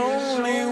only